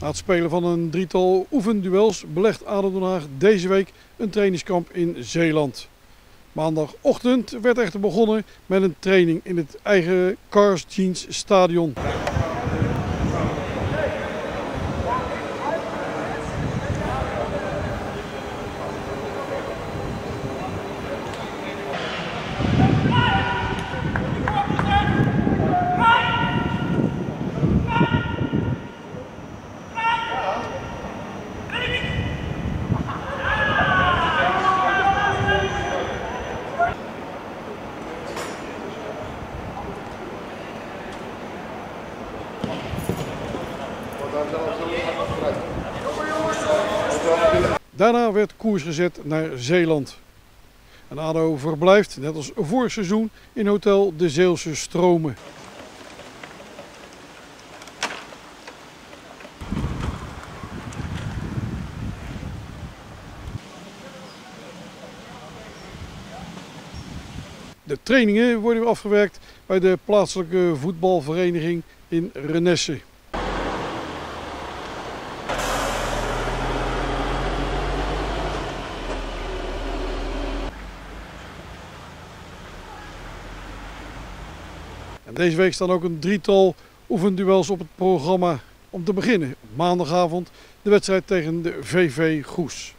Na het spelen van een drietal oefenduels belegt ADO Den Haag deze week een trainingskamp in Zeeland. Maandagochtend werd echter begonnen met een training in het eigen Cars Jeans stadion. Daarna werd koers gezet naar Zeeland. En ADO verblijft, net als vorig seizoen, in hotel De Zeelse Stromen. De trainingen worden afgewerkt bij de plaatselijke voetbalvereniging in Renesse. Deze week staan ook een drietal oefenduels op het programma om te beginnen. Maandagavond de wedstrijd tegen de VV Goes.